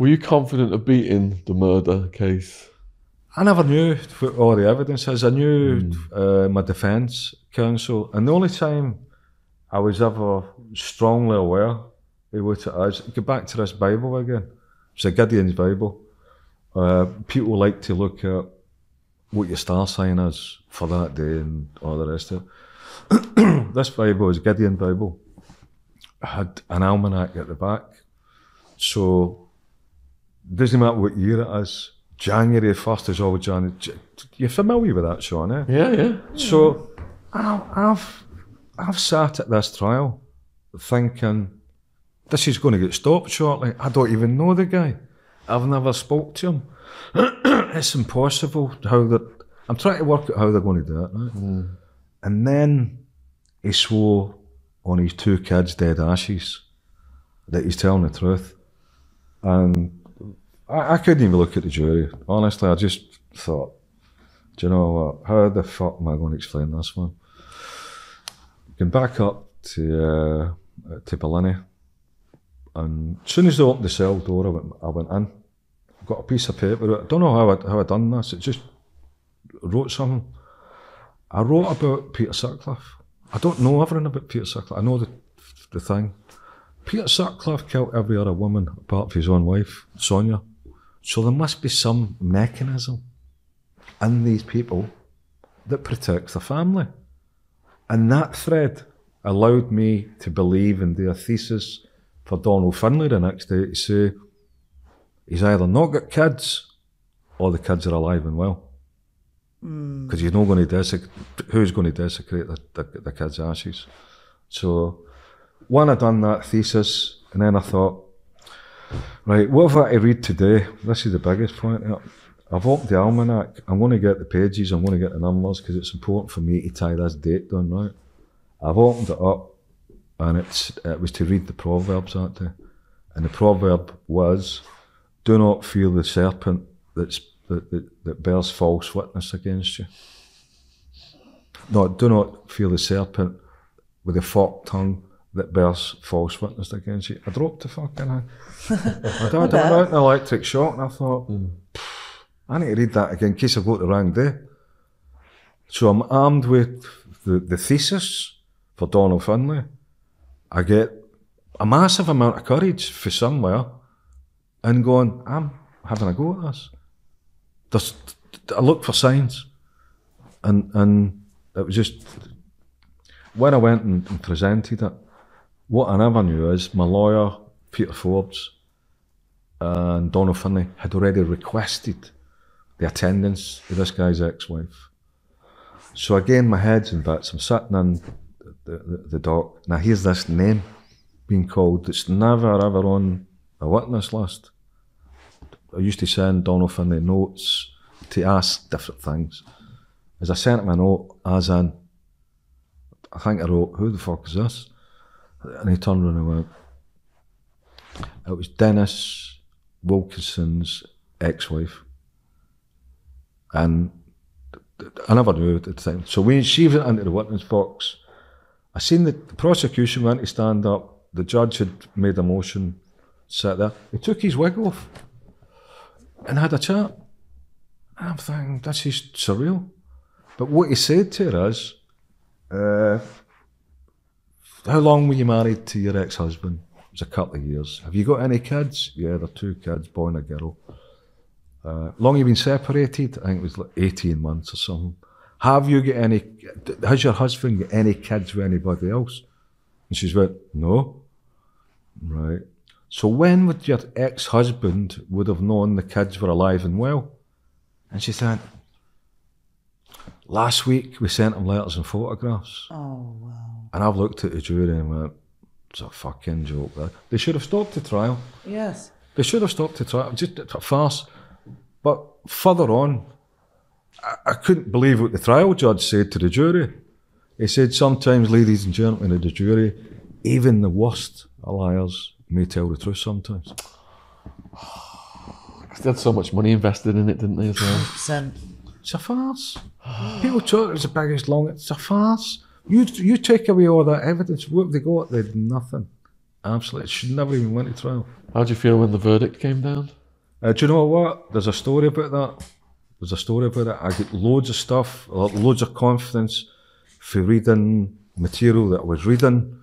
Were you confident of beating the murder case? I never knew what all the evidence is. I knew uh, my defence counsel, and the only time I was ever strongly aware of what it is, go back to this Bible again. It's a Gideon's Bible. Uh, people like to look at what your star sign is for that day and all the rest of it. this Bible is Gideon Bible. It had an almanac at the back. So, doesn't matter what year it is, January 1st is always January. You're familiar with that, Shaun, eh? Yeah, yeah. So I- I've I've sat at this trial thinking this is going to get stopped shortly. I don't even know the guy. I've never spoke to him. it's impossible how that. I'm trying to work out how they're going to do it. Right? And then he swore on his two kids' dead ashes that he's telling the truth. And I, I couldn't even look at the jury. Honestly, I just thought, do you know what? How the fuck am I going to explain this one? Came back up to uh, to Barlinnie, and as soon as they opened the cell door, I went, I went in. Got a piece of paper. I don't know how I how I done this. It just wrote something. I wrote about Peter Sutcliffe. I don't know everything about Peter Sutcliffe. I know the the thing. Peter Sutcliffe killed every other woman apart from his own wife, Sonia. So there must be some mechanism in these people that protects the family. And that thread allowed me to believe and do a thesis for Donald Finlay the next day to say he's either not got kids or the kids are alive and well. Hmm. Because you're not going to desecrate, who's going to desecrate the, the, the kids' ashes? So, when I'd done that thesis, and then I thought, right, what have I to read today? This is the biggest point. I've opened the almanac. I'm going to get the pages. I'm going to get the numbers because it's important for me to tie this date down right. I've opened it up, and it's it was to read the proverbs that day, and the proverb was, "Do not fear the serpent that's that, that, that bears false witness against you." No, do not fear the serpent with a forked tongue that bears false witness against you. I dropped the fucking hand. I had an electric shock, and I thought, hmm. I need to read that again in case I've got the wrong day. So I'm armed with the, the thesis for Donald Finlay. I get a massive amount of courage for somewhere and going, I'm having a go at this. There's, I look for signs. And, and it was just, when I went and, and presented it, what I never knew is my lawyer, Peter Forbes, and Donald Finlay had already requested the attendance of this guy's ex-wife. So again, my head's in bits. I'm sitting in the, the, the dock. Now here's this name being called that's never ever on a witness list. I used to send Donald Finlay notes to ask different things. As I sent him a note, as in, I think I wrote, who the fuck is this? And he turned around and went, it was Dennis Wilkinson's ex-wife. And I never knew at the time. So when she went into the witness box, I seen that the prosecution went to stand up. The judge had made a motion, sat there. He took his wig off and had a chat. I'm thinking, this is surreal. But what he said to her is, uh, how long were you married to your ex-husband? It was a couple of years. Have you got any kids? Yeah, there are two kids, boy and a girl. Uh, long you been separated? I think it was like 18 months or something. Have you got any, has your husband got any kids with anybody else? And she's went, no. Right. So when would your ex-husband would have known the kids were alive and well? And she said, last week we sent him letters and photographs. Oh, wow. And I've looked at the jury and went, it's a fucking joke. That. They should have stopped the trial. Yes. They should have stopped the trial. Just it's a farce. But further on, I, I couldn't believe what the trial judge said to the jury. He said, sometimes, ladies and gentlemen of the jury, even the worst of liars may tell the truth sometimes. They had so much money invested in it, didn't they, as well? A farce. People talk it's the biggest long. It's a farce. You you take away all that evidence. What have they got? They've nothing. Absolutely. It should never even went to trial. How do you feel when the verdict came down? Uh, do you know what? There's a story about that. There's a story about it. I get loads of stuff, loads of confidence for reading material that I was reading.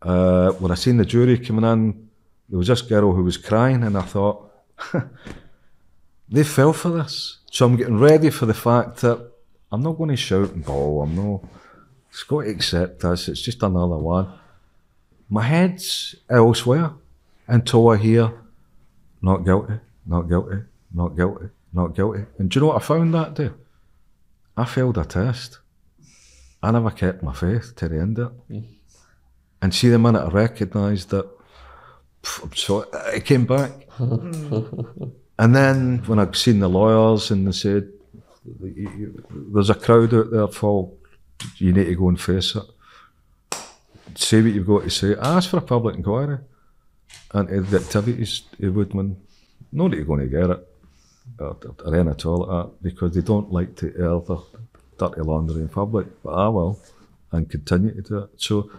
Uh, when I seen the jury coming in, there was this girl who was crying, and I thought, they fell for this. So I'm getting ready for the fact that I'm not going to shout and bawl. I'm not. It's got to accept this. It's just another one. My head's elsewhere until I hear, not guilty, not guilty, not guilty, not guilty. And do you know what I found that day? I failed a test. I never kept my faith to the end of it. Hmm. And see the minute I recognised that, pff, I'm sorry, it came back. and then when I'd seen the lawyers and they said, "You- you- there's a crowd out there, Paul, you need to go and face it. Say what you've got to say. Ask for a public inquiry into the activities of Woodman. Nobody's going to get it or, or any at all that because they don't like to air their dirty laundry in public, but I will and continue to do it. So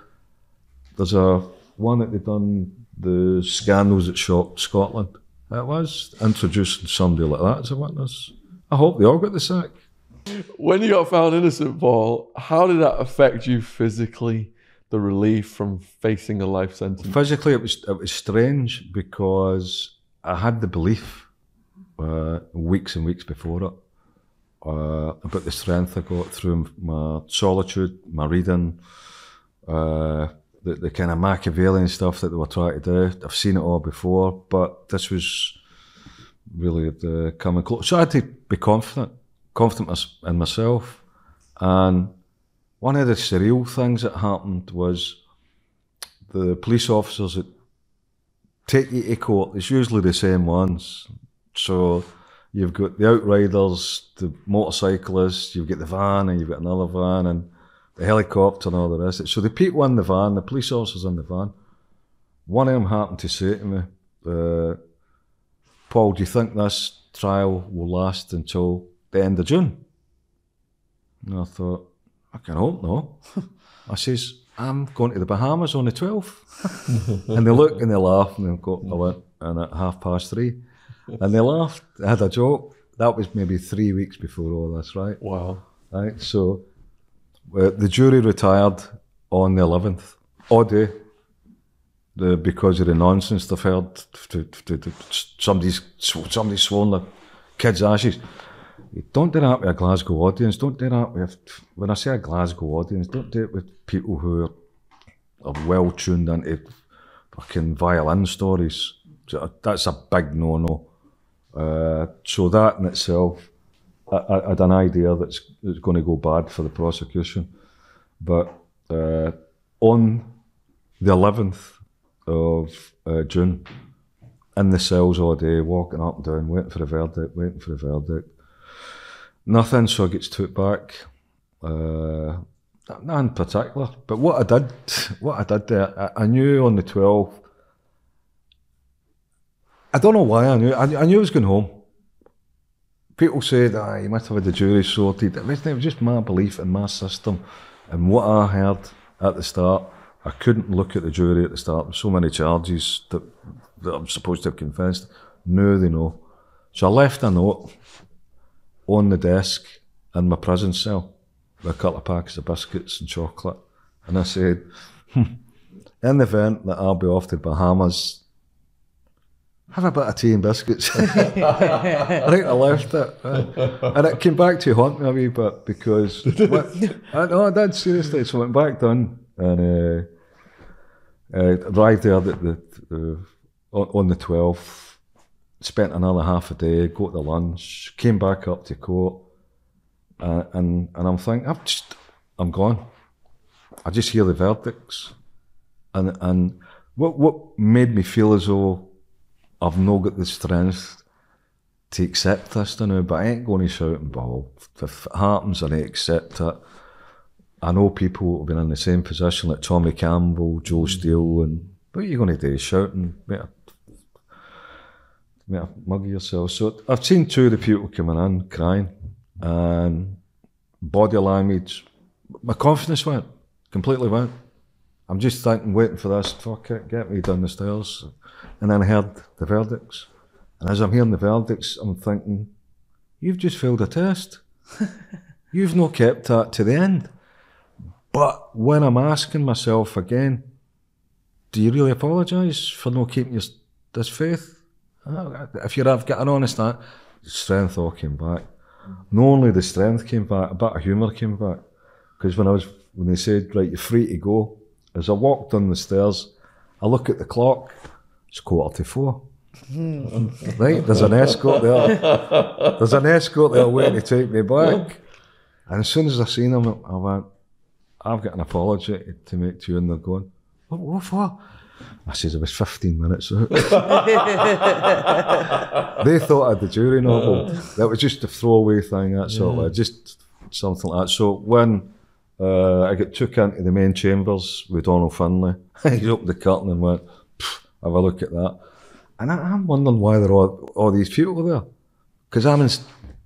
there's a one that they've done the scandals that shocked Scotland. It was introducing somebody like that as a witness. I hope they all got the sack. When you got found innocent, Paul, how did that affect you physically? The relief from facing a life sentence. Physically, it was it was strange because I had the belief uh, weeks and weeks before it uh, about the strength I got through my solitude, my reading, uh, the, the kind of Machiavellian stuff that they were trying to do. I've seen it all before, but this was really the coming close. So I had to be confident, confident in myself, and one of the surreal things that happened was the police officers that take you to court, it's usually the same ones. So you've got the outriders, the motorcyclists, you've got the van, and you've got another van, and the helicopter, and all the rest. So the people in the van, the police officers in the van, one of them happened to say to me, uh, Paul, do you think this trial will last until the end of June? And I thought, I can hope no. I says, I'm going to the Bahamas on the 12th. and they look and they laugh and they go, I went, and at half past three. And they laughed. I had a joke. That was maybe three weeks before all this, right? Wow. Right. So the jury retired on the 11th, all day, the, because of the nonsense they've heard. To, to, to, somebody's, somebody's sworn their kids' ashes. Don't do that with a Glasgow audience. Don't do that with, when I say a Glasgow audience, don't do it with people who are, are well tuned into fucking violin stories. That's a big no no. Uh, so that in itself, Had an idea that's it's going to go bad for the prosecution. But uh, on the 11th of uh, June, in the cells all day, walking up and down, waiting for a verdict, waiting for a verdict. Nothing, so I gets took back. Uh, none in particular. But what I did, what I did there, I, I knew on the 12th, I don't know why I knew, I, I knew I was going home. People said, ah, you must have had the jury sorted. It was just my belief in my system. And what I heard at the start, I couldn't look at the jury at the start. So many charges that, that I'm supposed to have confessed. No, they know. So I left a note on the desk in my prison cell with a couple of packets of biscuits and chocolate. And I said, hmm, in the event that I'll be off to Bahamas, have a bit of tea and biscuits. I think I left it. And it came back to haunt me a wee bit because, what, I, no, I did seriously. So I went back down and uh, uh, arrived there the, the, uh, on, on the 12th, spent another half a day, got to lunch, came back up to court, uh, and and I'm thinking, I'm just, I'm gone. I just hear the verdicts, and and what what made me feel as though I've not got the strength to accept this now, but I ain't going to shout and bawl. If it happens, I need accept it. I know people have been in the same position, like Tommy Campbell, Joe mm. Steele, and what are you going to do? Shout and make a, make a mug yourself. So I've seen two of the people coming in crying, and body language, my confidence went, completely went. I'm just thinking, waiting for this, fuck it, get me down the stairs. And then I heard the verdicts. And as I'm hearing the verdicts, I'm thinking, you've just failed a test. you've not kept that to the end. But when I'm asking myself again, do you really apologise for not keeping your, this faith? If you're I've got an honest that strength all came back. Not only the strength came back, a bit of humour came back. Because when I was when they said, right, you're free to go, as I walked down the stairs, I look at the clock, it's quarter to four. Hmm. right, there's an escort there. There's an escort there waiting to take me back. And as soon as I seen him, I went, I've got an apology to make to you, and they're going, what, what for? I says, I was 15 minutes out. they thought I had the jury novel. That was just a throwaway thing, that's all. Just something like that. So when uh, I got took into the main chambers with Donald Finlay, he opened the curtain and went, have a look at that. And I, I'm wondering why there are all, all these people there. Because I'm in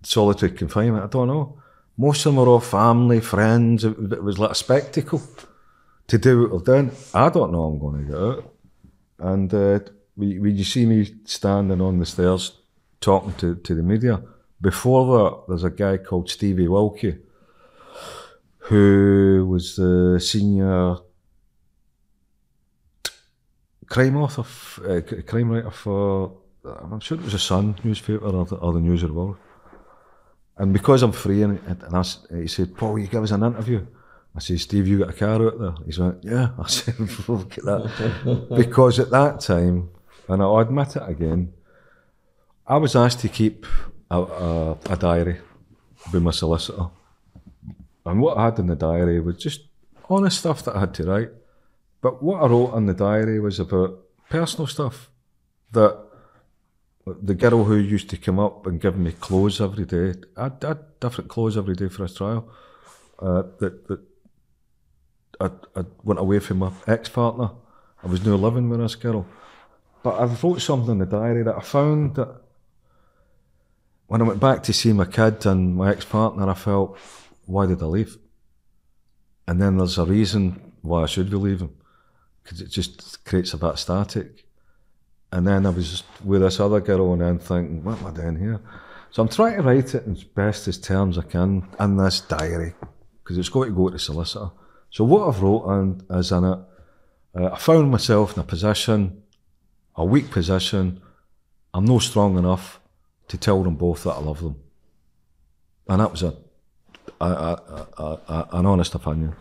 solitary confinement, I don't know. Most of them are all family, friends. It, it was like a spectacle to do what they've done. I don't know I'm going to get out. And uh, when you see me standing on the stairs talking to, to the media, before that, there's a guy called Stevie Wilkie who was the senior crime author, uh, crime writer for, I'm sure it was the Sun newspaper or the, or the News of the World. And because I'm free, and, and I s he said, Paul, you give us an interview. I said, Steve, you got a car out there? He went, yeah. I said, look at that. because at that time, and I'll admit it again, I was asked to keep a, a, a diary with my solicitor. And what I had in the diary was just honest stuff that I had to write. But what I wrote in the diary was about personal stuff that the girl who used to come up and give me clothes every day, I had, different clothes every day for his trial. Uh, that that I, I went away from my ex partner. I was now living with this girl. But I wrote something in the diary that I found that when I went back to see my kid and my ex partner, I felt, why did I leave? And then there's a reason why I should be leaving, because it just creates a bit of static. And then I was with this other girl and then thinking, what am I doing here? So I'm trying to write it in as best as terms I can in this diary, because it's got to go to the solicitor. So what I've wrote in, is in it, uh, I found myself in a position, a weak position, I'm no strong enough to tell them both that I love them. And that was a, an honest opinion.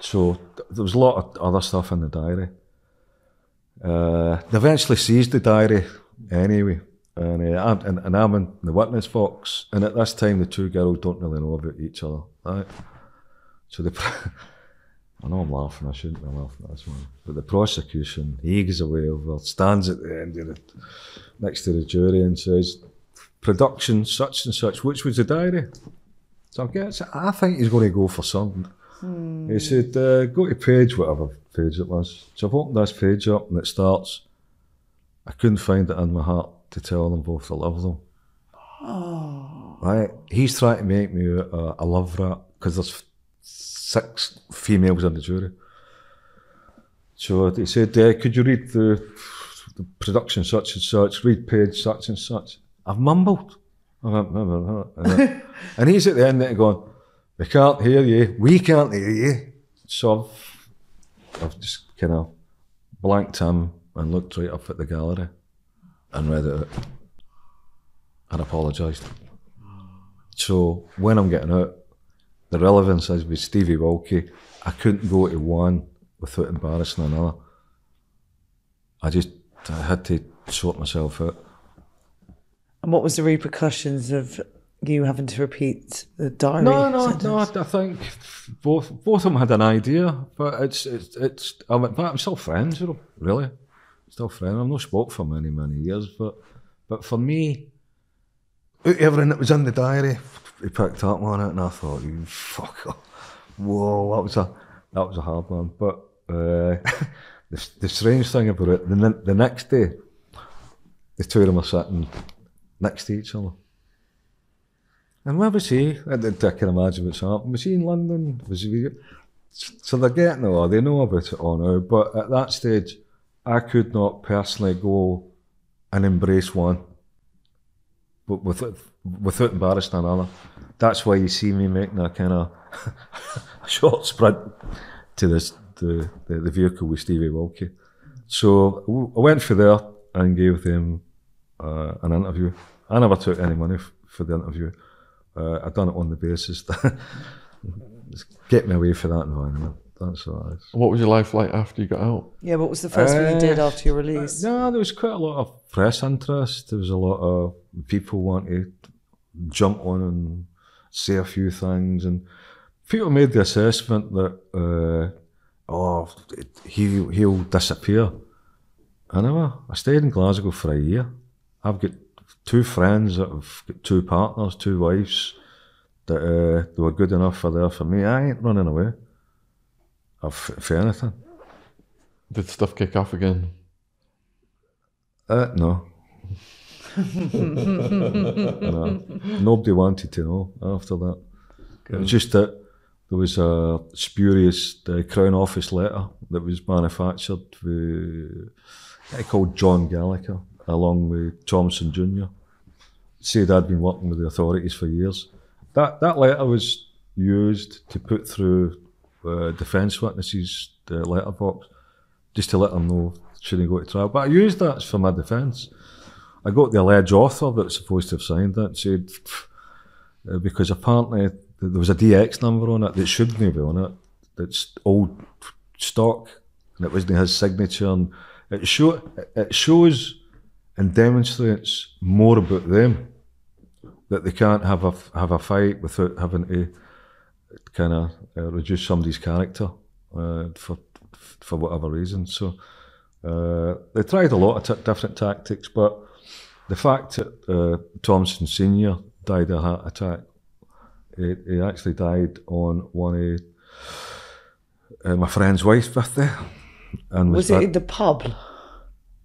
So th- there was a lot of other stuff in the diary. Uh, they eventually seized the diary anyway, and, uh, and, and I'm in the witness box. And at this time, the two girls don't really know about each other, right? So the, I know I'm laughing. I shouldn't be laughing at this one, but the prosecution, goes away over, stands at the end of it, next to the jury, and says, "Production such and such," which was the diary. So I guess I think he's going to go for something. He said, uh, go to page, whatever page it was. So I've opened this page up and it starts, I couldn't find it in my heart to tell them both I love them. Right? He's trying to make me a, a love rat because there's six females in the jury. So he said, uh, could you read the, the production such and such, read page such and such? I've mumbled. And, he's at the end there going, we can't hear you, we can't hear you. So I've, I've just kind of blanked him and looked right up at the gallery and read it and apologised. So when I'm getting out, the relevance is with Stevie Wilkie, I couldn't go to one without embarrassing another. I just I had to sort myself out. And what was the repercussions of you having to repeat the diary? No, no, sentence? no. I think both both of them had an idea, but it's it's it's. I went back. I'm still friends with them, really. Still friends. I've not spoke for many many years, but but for me, everything that was in the diary, he picked up on it, and I thought, you fucker, whoa, that was a that was a hard one. But uh, the the strange thing about it, the the next day, the two of them are sitting next to each other. And where was he? I, I can imagine what's happened. Was he in London? Was he? so they're getting it all, they know about it all now, but at that stage, I could not personally go and embrace one, but without, without embarrassing another. That's why you see me making a kind of short sprint to this the, the, the vehicle with Stevie Wilkie. So I went for there and gave them uh, an interview. I never took any money f- for the interview. Uh, I done it on the basis that just get me away for that environment. That's all. it is. What was your life like after you got out? Yeah, what was the first thing you did Uh, after your release? No, there was quite a lot of press interest. There was a lot of people wanting to jump on and say a few things, and people made the assessment that uh, oh he he'll disappear. I never. I stayed in Glasgow for a year. I've got two friends that have got two partners, two wives that uh, they were good enough for there for me. I ain't running away. Of for anything. Did stuff kick off again? Uh, no. no. Nobody wanted to know after that. It was just that there was a spurious uh, Crown Office letter that was manufactured with a guy called John Gallagher, along with Thompson Jr. Said I'd been working with the authorities for years. That that letter was used to put through uh, defence witnesses' uh, letterbox just to let them know should he go to trial. But I used that for my defence. I got the alleged author that's supposed to have signed that said, uh, because apparently there was a DX number on it that shouldn't be on it. That's old stock and it wasn't his signature. And it, show, it shows and demonstrates more about them that they can't have a, have a fight without having to kind of uh, reduce somebody's character uh, for for whatever reason. So uh, they tried a lot of t- different tactics, but the fact that uh, Thompson Senior died of a heart attack, he, actually died on one of uh, my friend's wife's birthday, and Was that- it in the pub?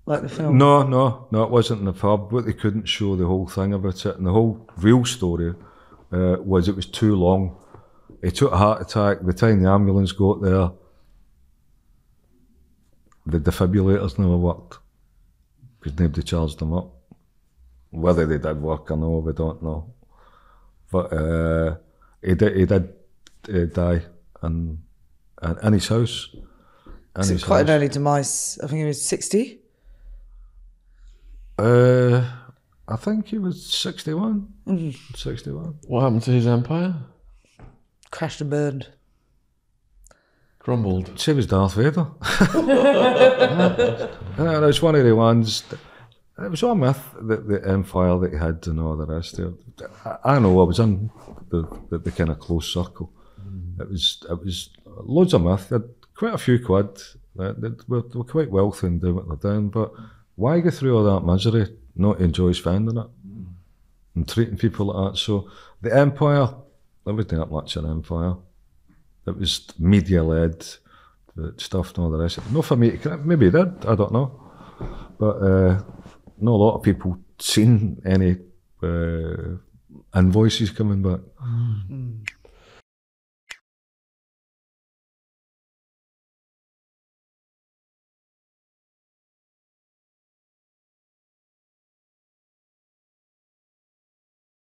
Like the film? no, no, no, it wasn't in the pub, but they couldn't show the whole thing about it. And the whole real story uh, was it was too long. He took a heart attack. By the time the ambulance got there, the defibrillators never worked because nobody charged them up. Whether they did work or no, we don't know. But uh, he did, he did uh, die in, in, in his house. In his quite an early demise. I think he was 60. Uh, I think he was 61. 61. What happened to his empire? Crashed and burned. Crumbled. Same as Darth Vader. and it's one of the ones. That, it was all myth that the empire that he had and all the rest of it. I, I know I was in the, the, the kind of close circle. It was it was loads of myth. They had quite a few quid. They, they were, they were quite wealthy and doing what they're doing. But why go through all that misery not to enjoy spending it and treating people like that? So the empire, there wasn't that much an empire. It was media led stuff and all the rest. No, for me, maybe it did. I don't know, but uh, not a lot of people seen any uh, invoices coming back.